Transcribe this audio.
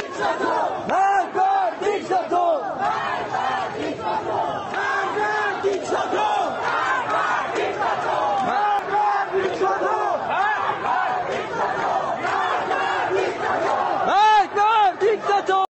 Pizza